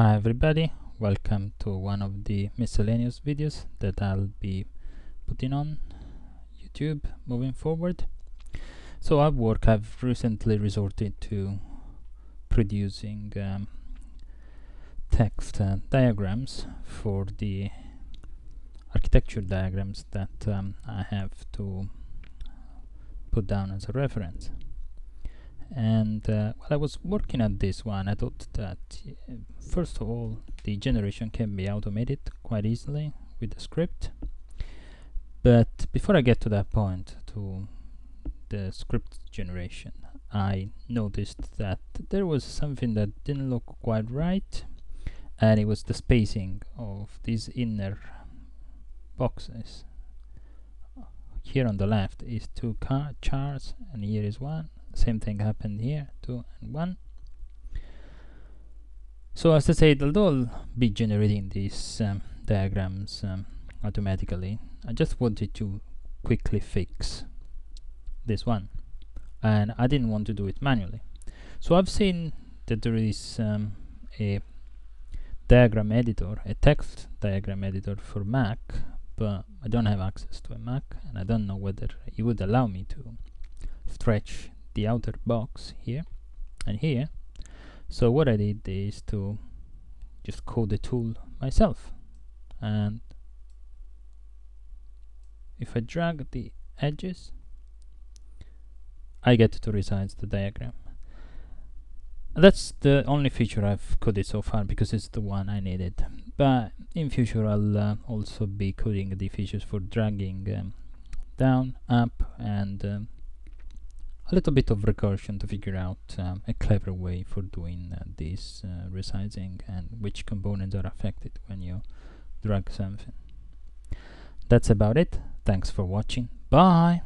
Hi everybody, welcome to one of the miscellaneous videos that I'll be putting on YouTube moving forward. So at work I've recently resorted to producing um, text uh, diagrams for the architecture diagrams that um, I have to put down as a reference and uh, while I was working at this one I thought that uh, first of all the generation can be automated quite easily with the script. But before I get to that point to the script generation I noticed that there was something that didn't look quite right and it was the spacing of these inner boxes. Here on the left is two chars and here is one same thing happened here 2 and 1 so as I said although I'll be generating these um, diagrams um, automatically. I just wanted to quickly fix this one and I didn't want to do it manually. So I've seen that there is um, a diagram editor a text diagram editor for Mac but I don't have access to a Mac and I don't know whether it would allow me to stretch the outer box here and here. So what I did is to just code the tool myself. And if I drag the edges I get to resize the diagram. That's the only feature I've coded so far because it's the one I needed. But in future I'll uh, also be coding the features for dragging um, down up and um, a little bit of recursion to figure out um, a clever way for doing uh, this uh, resizing and which components are affected when you drag something. That's about it. Thanks for watching. Bye!